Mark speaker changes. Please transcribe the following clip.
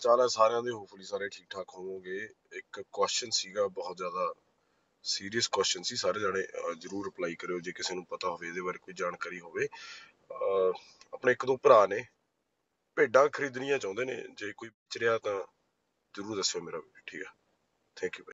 Speaker 1: ਚਾਲ ਹੈ ਸਾਰਿਆਂ ਦੇ ਹੋਪਫੁਲੀ ਸਾਰੇ ਠੀਕ ਠਾਕ ਹੋਵੋਗੇ। ਇੱਕ ਕੁਐਸਚਨ ਸੀਗਾ ਬਹੁਤ ਜ਼ਿਆਦਾ ਸੀਰੀਅਸ ਕੁਐਸਚਨ ਸੀ ਸਾਰੇ ਜਾਣੇ ਜ਼ਰੂਰ ਰਿਪਲਾਈ ਕਰਿਓ ਜੇ ਕਿਸੇ ਨੂੰ ਪਤਾ ਹੋਵੇ ਇਹਦੇ ਬਾਰੇ ਕੋਈ ਜਾਣਕਾਰੀ ਹੋਵੇ। ਅਹ, ਆਪਣੇ ਇੱਕ ਦੋ ਭਰਾ ਨੇ ਭੇਡਾਂ ਖਰੀਦਣੀਆਂ ਚਾਹੁੰਦੇ ਨੇ ਜੇ ਕੋਈ ਵੇਚ ਰਿਹਾ ਤਾਂ ਜ਼ਰੂਰ ਦੱਸਿਓ ਮੇਰਾ ਠੀਕ ਹੈ। Thank you